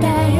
day.